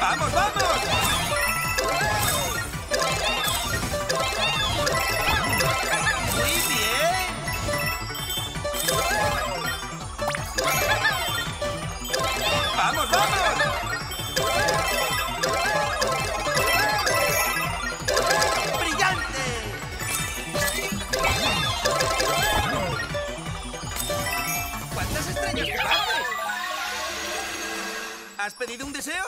¡Vamos, vamos! ¡Muy bien! ¡Vamos, vamos! ¡Brillante! ¿Cuántas estrellas te ¿Has pedido un deseo?